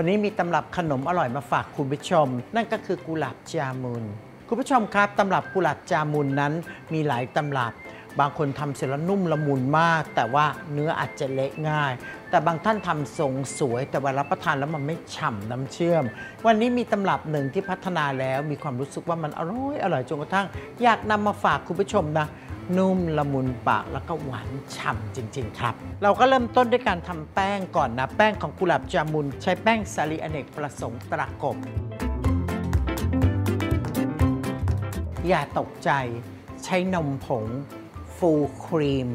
วันนี้มีตำรับขนมอร่อยมาฝากคุณผู้ชม นั่นก็คือกุหลาบจามุน คุณผู้ชมครับตำรับกุหลาบจามุนนั้นมีหลายตำรับบางคนทำเสร็จแล้วนุ่มละมุนมาก แต่ว่าเนื้ออาจจะเละง่าย แต่บางท่านทำทรงสวย แต่เว่ารับประทานแล้วมันไม่ฉ่ำน้ำเชื่อม วันนี้มีตำรับหนึ่งที่พัฒนาแล้ว มีความรู้สึกว่ามันอร่อยอร่อยจนกระทั่ง อยากนำมาฝากคุณผู้ชมนะ นุ่มละมุนปากแล้วก็หวานฉ่ำจริง ๆ ครับ เราก็เริ่มต้นด้วยการทำแป้งก่อนนะ แป้งของกุหลาบจามุน ใช้แป้งสาลีอเนกประสงค์ตรากบ อย่าตกใจใช้นมผง full cream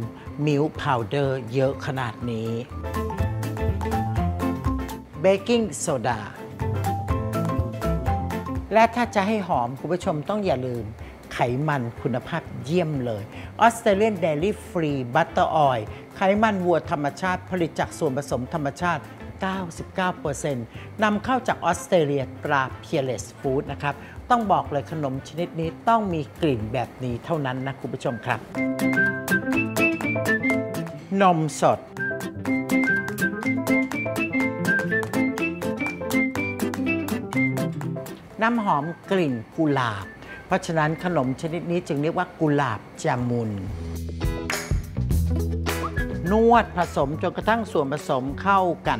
milk powder เยอะขนาดนี้ เบกกิ้งโซดา และถ้าจะให้หอม คุณผู้ชมต้องอย่าลืมไขมันคุณภาพเยี่ยมเลย Australian dairy free butter oil ไขมันวัวธรรมชาติผลิตจากส่วนผสมธรรมชาติ 99%นำเข้าจากออสเตรเลียตรา Peerless Food นะครับ ต้องบอกเลยขนมชนิดนี้ต้องมีกลิ่นแบบนี้เท่านั้นนะคุณผู้ชมครับ นมสด น้ำหอมกลิ่นกุหลาบ ราะฉะนั้นขนมชนิดนี้จึงเรียกว่ากุหลาบจามุน นวดผสมจนกระทั่งส่วนผสมเข้ากัน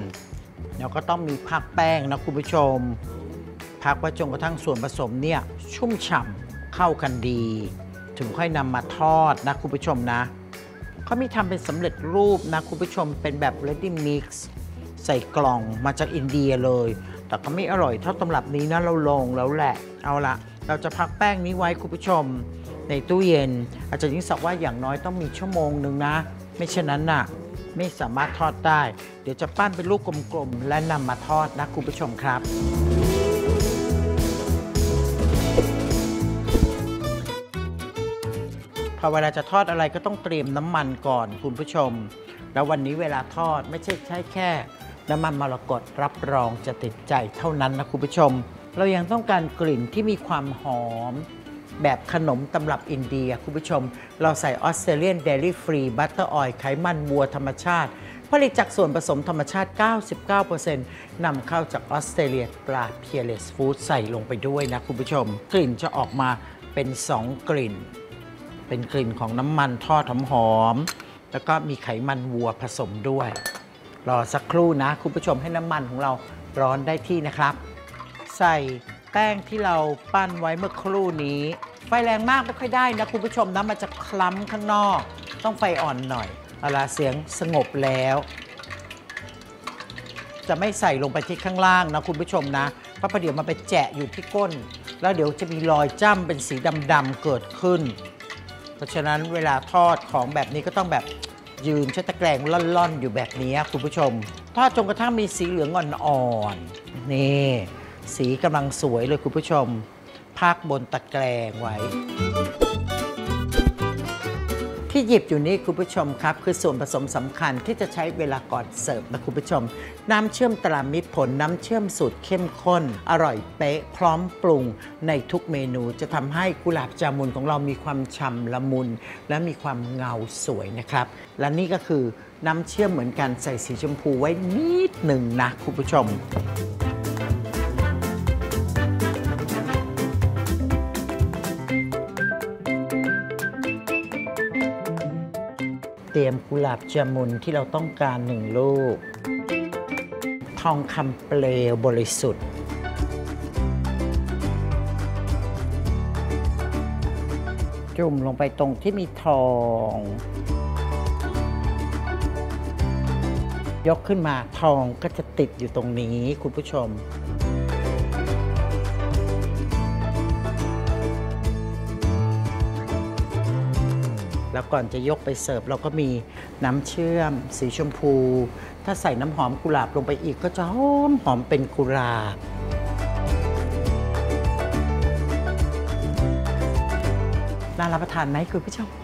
แล้วก็ต้องมีพักแป้งนะคุณผู้ชม พักไว้จนกระทั่งส่วนผสมเนี่ยชุ่มฉ่ำเข้ากันดี ถึงค่อยนำมาทอดนะคุณผู้ชมนะเขามีทำเป็นสำเร็จรูปนะคุณผู้ชมเป็นแบบ ready mix ใส่กล่องมาจากอินเดียเลย แต่ก็ไม่อร่อยเท่าตำรับนี้นะเราลงแล้วแหละ เอาละ เราจะพักแป้งนี้ไว้คุณผู้ชม ในตู้เย็น อาจารย์ยิ่งศักดิ์ว่าอย่างน้อยต้องมีชั่วโมงหนึ่งนะ ไม่เช่นนั้นน่ะ ไม่สามารถทอดได้ เดี๋ยวจะปั้นเป็นลูกกลมๆ และนำมาทอดนะคุณผู้ชมครับพอเวลาจะทอดอะไรก็ต้องเตรียมน้ำมันก่อนคุณผู้ชม แล้ววันนี้เวลาทอดไม่ใช่ใช้แค่ น้ำมันมรกตรับรองจะติดใจเท่านั้นนะคุณผู้ชม เรายังต้องการกลิ่นที่มีความหอม แบบขนมตำรับอินเดีย คุณผู้ชม เราใส่ Australian dairy free butter oil ไขมันวัวธรรมชาติ ผลิตจากส่วนผสมธรรมชาติ 99%นำเข้าจากออสเตรเลียตรา Peerless Food ใส่ลงไปด้วยนะคุณผู้ชม กลิ่นจะออกมาเป็น 2 กลิ่น เป็นกลิ่นของน้ำมันทอดหอมๆแล้วก็มีไขมันวัวผสมด้วย รอสักครู่นะ คุณผู้ชมให้น้ำมันของเราร้อนได้ที่นะครับ ใส่แป้งที่เราปั้นไว้เมื่อครู่นี้ ไฟแรงมากไม่ค่อยได้นะคุณผู้ชมนะมันจะคล้ำข้างนอก ต้องไฟอ่อนหน่อยเอาละเสียงสงบแล้ว จะไม่ใส่ลงไปที่ข้างล่างนะคุณผู้ชมนะเพราะประเดี๋ยวมันไปแจะอยู่ที่ก้น แล้วเดี๋ยวจะมีรอยจ้ำเป็นสีดำๆเกิดขึ้น เพราะฉะนั้นเวลาทอดของแบบนี้ก็ต้องแบบยืนใช้ตะแกรงล่อนๆ อยู่แบบนี้คุณผู้ชมทอดจนกระทั่งมีสีเหลืองอ่อนๆนี่ สีกำลังสวยเลยคุณผู้ชมพักบนตะแกรงไว้ ที่หยิบอยู่นี่คุณผู้ชมครับ คือส่วนผสมสำคัญที่จะใช้เวลาก่อนเสิร์ฟนะคุณผู้ชม น้ำเชื่อมตรามิตรผลน้ำเชื่อมสูตรเข้มข้น อร่อยเป๊ะ พร้อมปรุงในทุกเมนูจะทำให้กุหลาบจามุนของเรามีความฉ่ำละมุน และมีความเงาสวยนะครับ และนี่ก็คือน้ำเชื่อมเหมือนกันใส่สีชมพูไว้นิดหนึ่งนะคุณผู้ชม เตรียมกุหลาบจามุนที่เราต้องการหนึ่งลูก ทองคำเปลวบริสุทธิ์ จุ่มลงไปตรงที่มีทอง ยกขึ้นมาทองก็จะติดอยู่ตรงนี้คุณผู้ชม แล้วก่อนจะยกไปเสิร์ฟเราก็มีน้ำเชื่อม สีชมพู ถ้าใส่น้ำหอมกุหลาบลงไปอีกก็จะหอมหอมเป็นกุหลาบน่ารับประทานไหมคุณผู้ชม